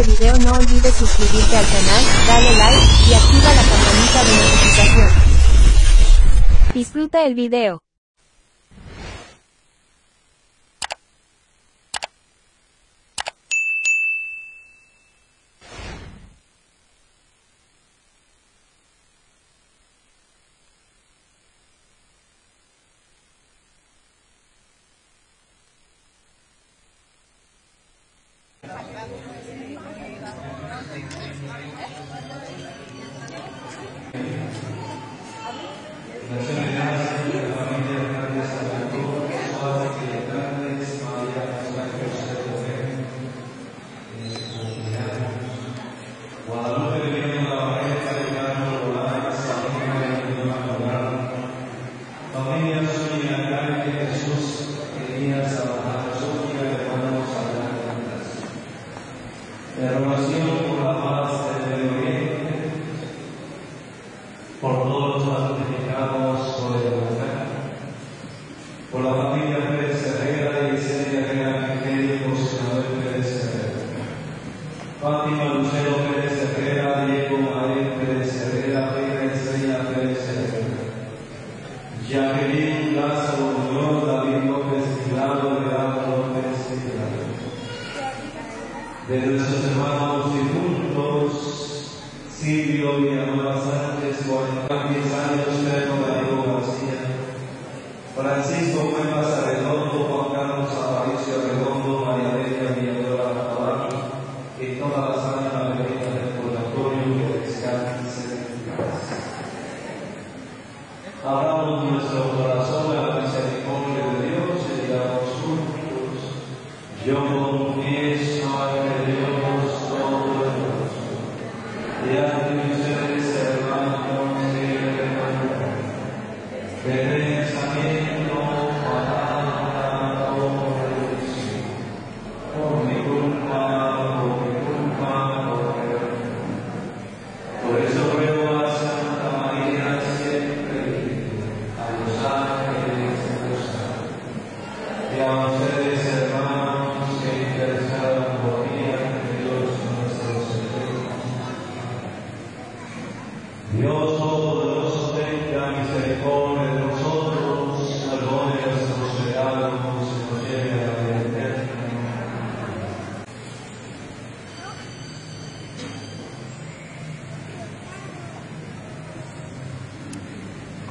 este video no olvides suscribirte al canal, dale like, y activa la campanita de notificación. Disfruta el video.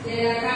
Yeah.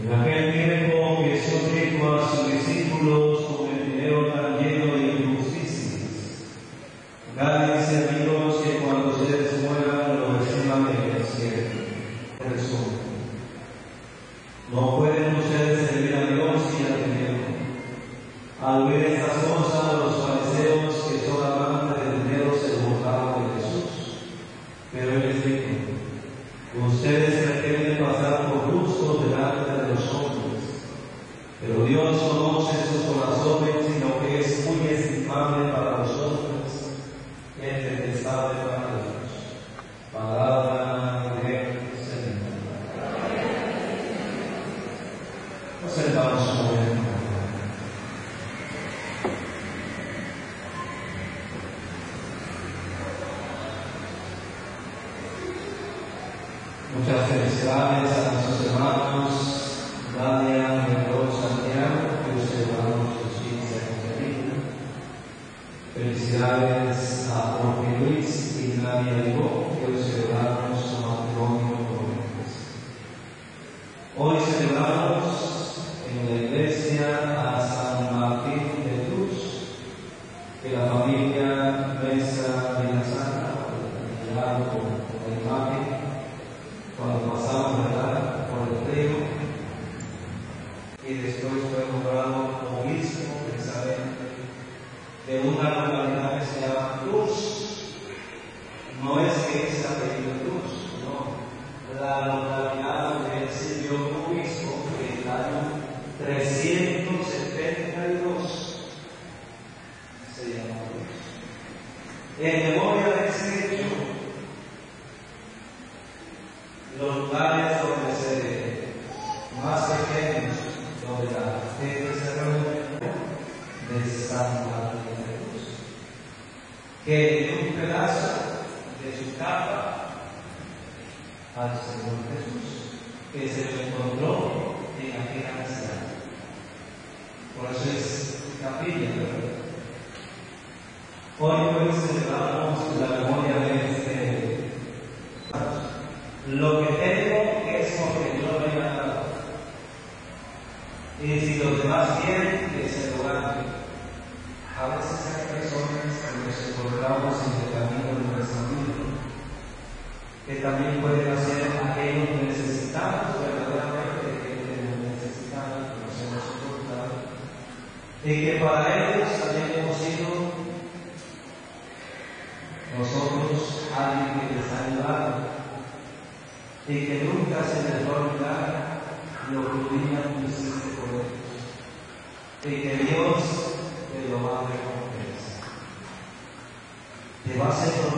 El Evangelio viene Jesús dijo a sus discípulos, más pequeños, donde la gente se reúne de Santa de Cruz, que en un pedazo de su capa al Señor Jesús, que se lo encontró en aquella ciudad. Por eso es capilla, ¿verdad? Hoy pues celebramos la sempre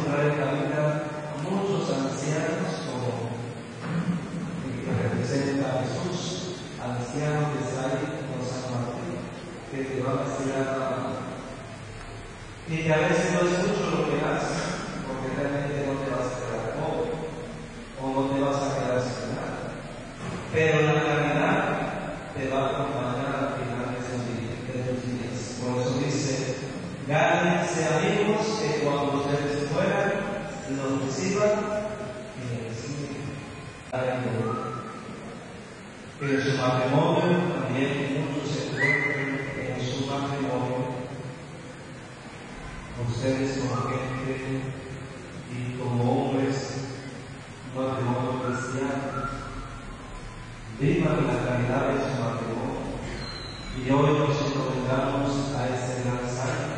digna de la calidad de su matrimonio. Y hoy nos encomendamos a ese gran santo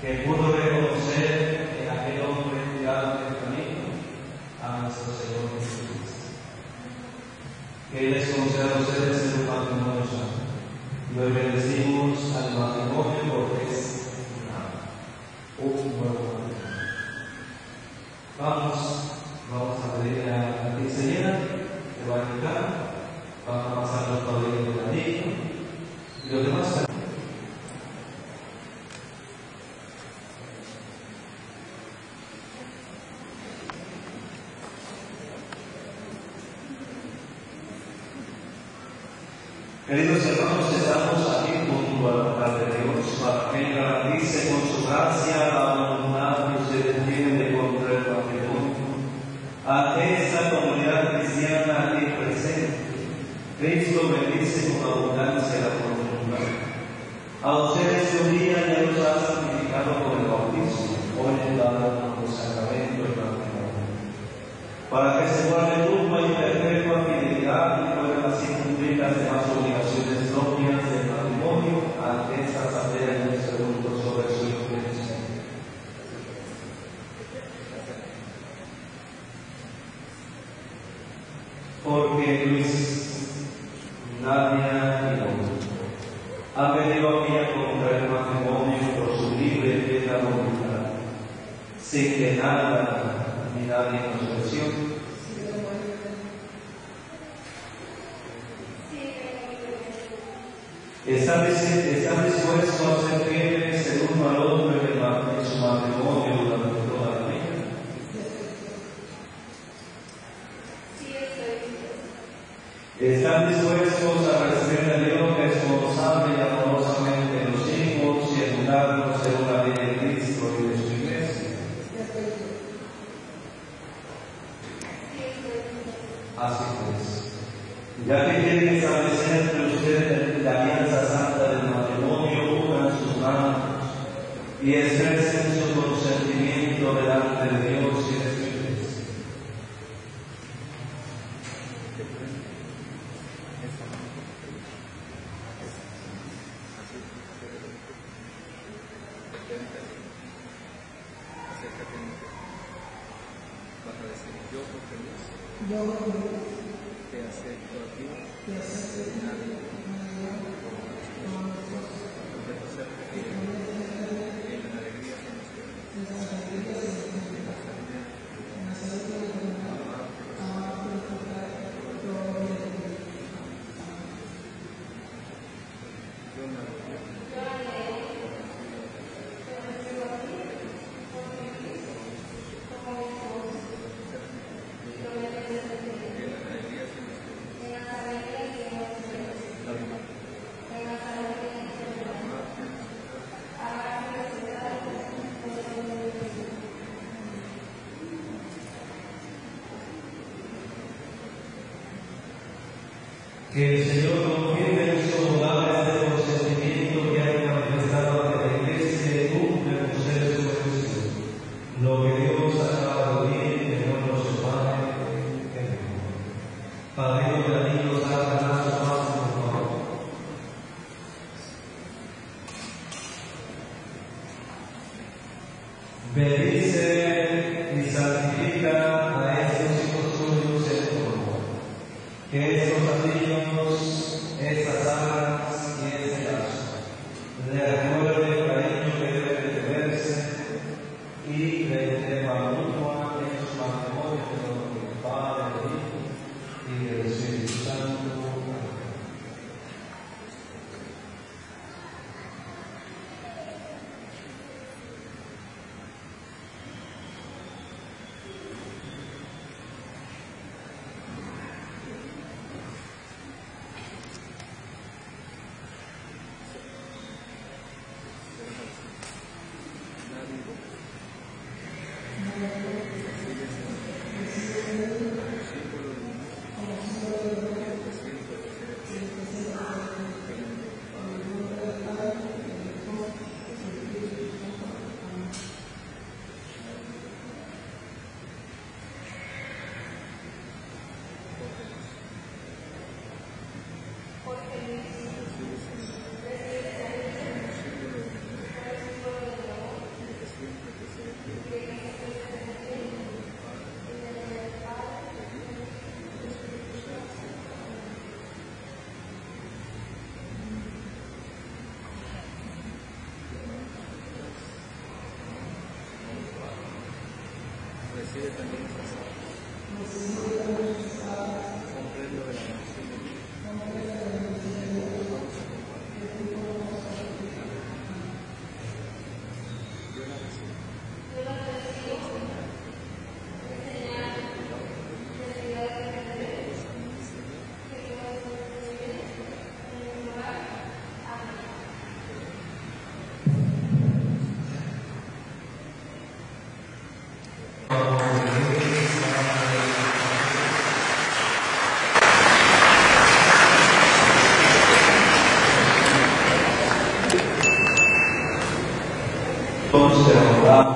que pudo reconocer en aquel hombre tirado del camino a nuestro Señor Jesús. Que les conceda a ustedes Cristo bendice con abundancia la fortuna. A ustedes un día ya los ha santificado con el bautismo, hoy es dado por el sacramento de matrimonio. para que se guarde rumbo y perpetua fidelidad y puedan así cumplir las demás obligaciones propias del matrimonio ante esta asamblea de segundo sobre su influencia. Porque Luis están dispuestos a recibir de Dios responsable y amorosamente los hijos y educarlos según la ley de Cristo y de su iglesia. Así pues, ya que quieren establecer que Vamos celebrar.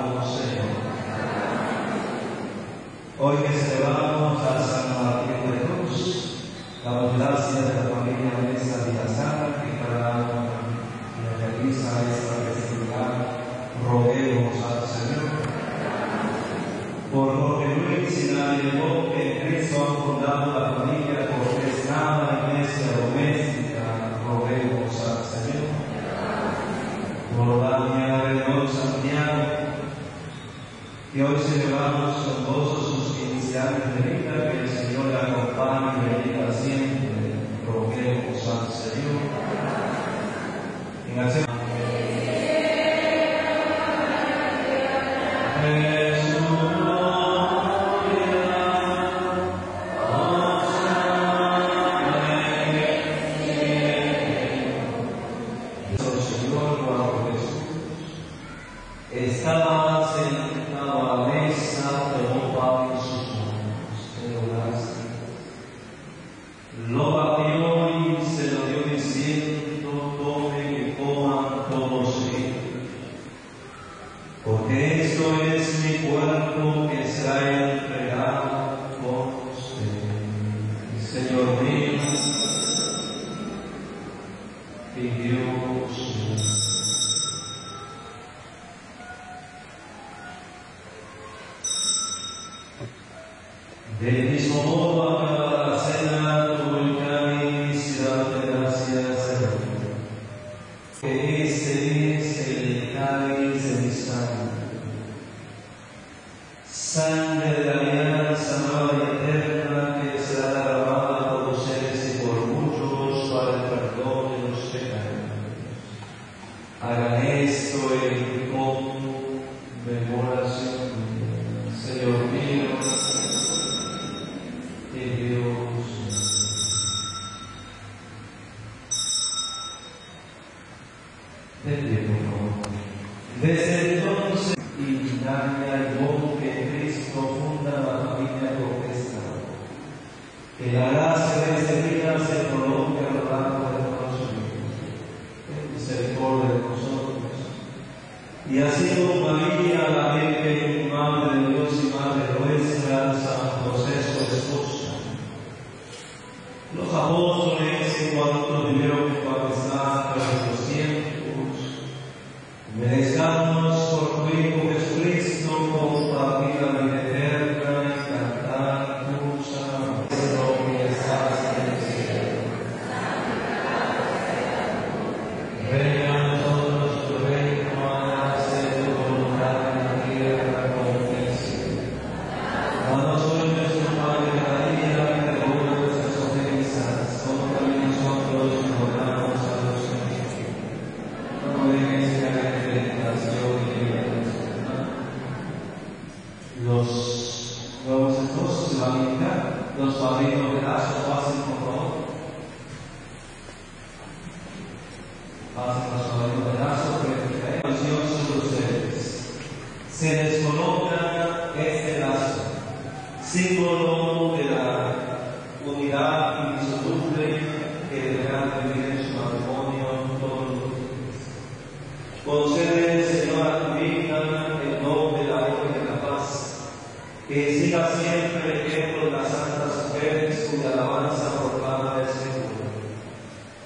que siga siempre el ejemplo de las santas mujeres cuya alabanza proclama el Señor,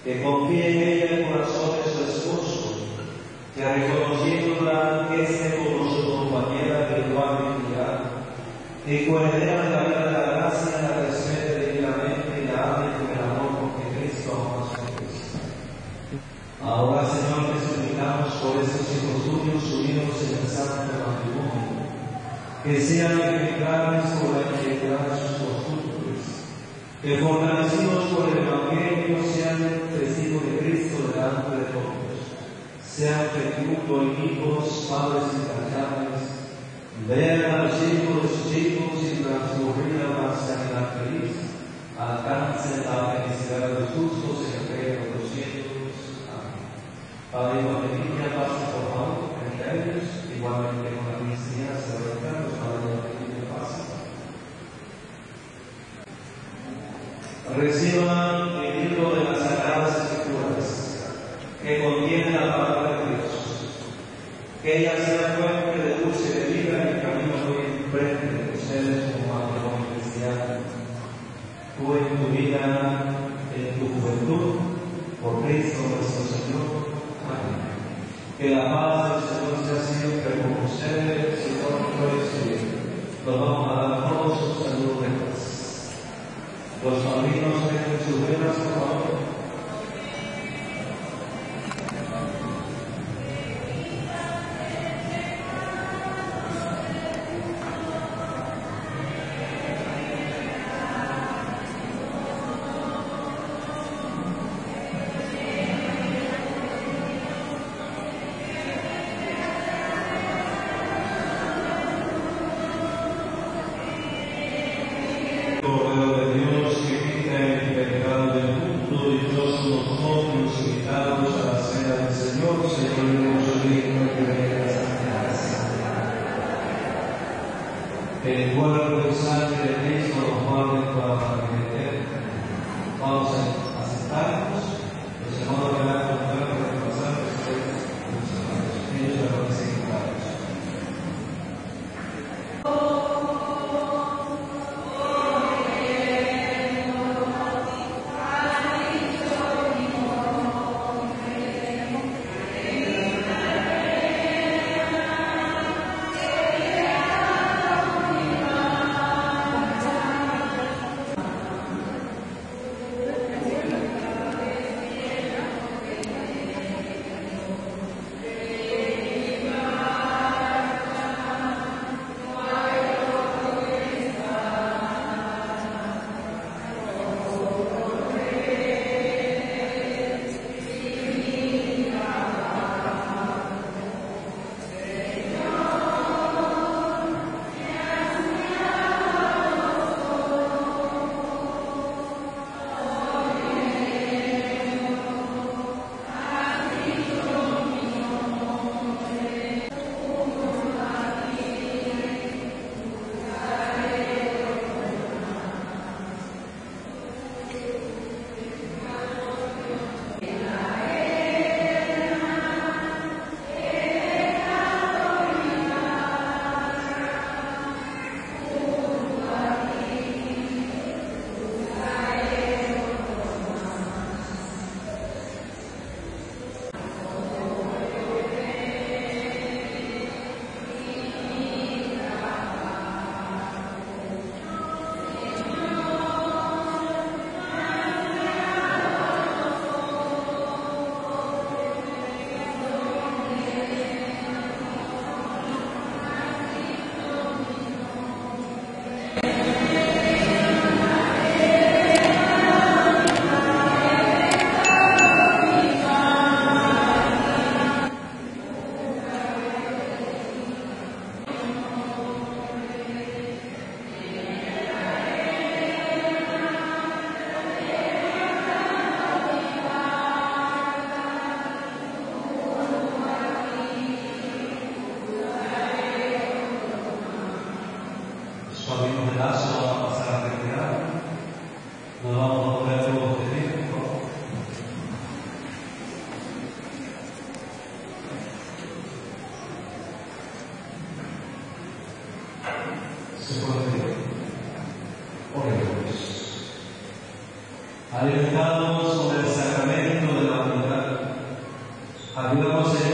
que confíe en ella el corazón de su esposo, que reconociéndola que es como su compañera virtual y fiel, que coherencia la vida de la gracia, la respete divinamente y la ame con el amor que Cristo ama a Ahora, Señor, te suplicamos por estos hijos tuyos unidos en el santo que sean ejemplares por la piedad de sus costumbres, que fortalecidos por el Evangelio sean testigos de Cristo delante de todos, sean fecundos, hijos, padres y incantables, vean a los hijos de sus hijos y transcurrir a la sanidad feliz, alcancen la felicidad de los justos en el reino de los cielos. Amén. Padre, cuando niña pasa por favor entre ellos, igualmente con reciba desconocido. Oremos. Alentados sobre el sacramento de la unidad, ayúdanos en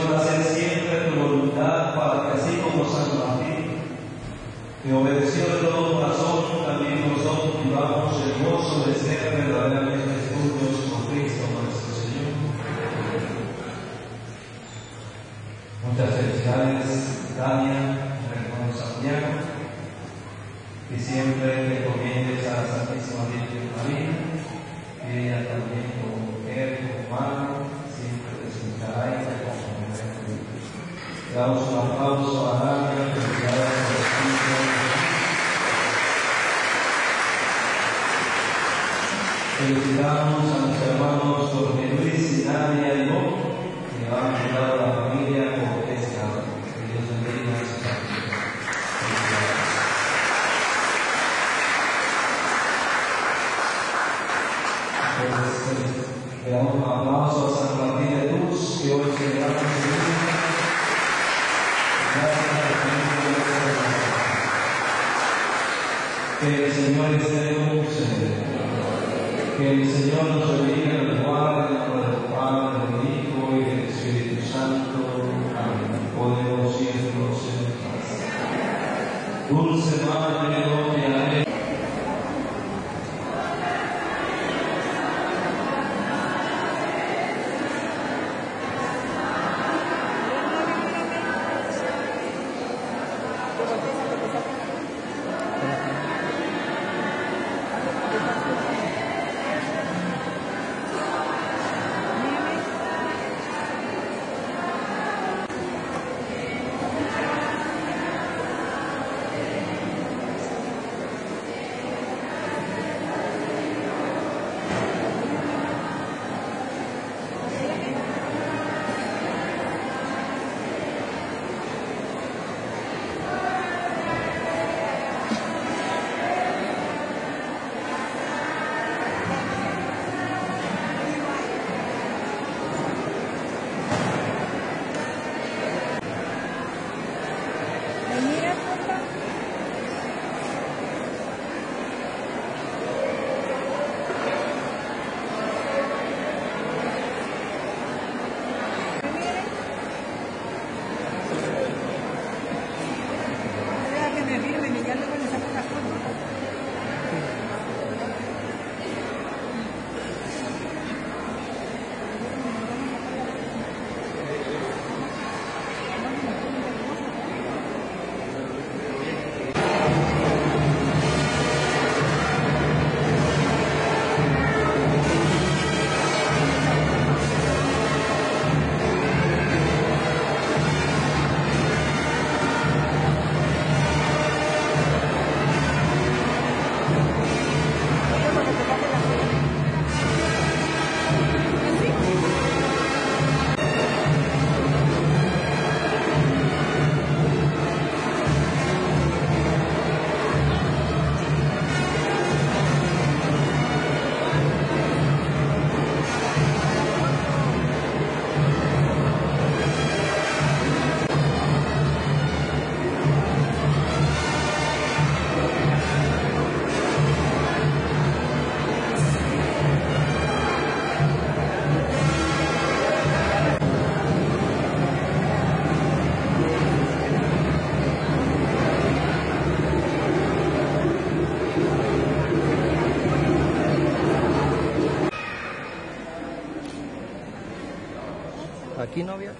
Aquí novia.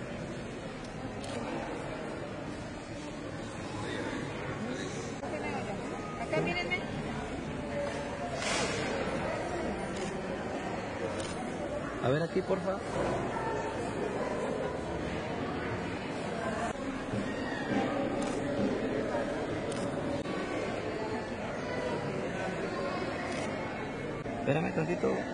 Acá mírenme. A ver aquí, porfa. Espérame tantito.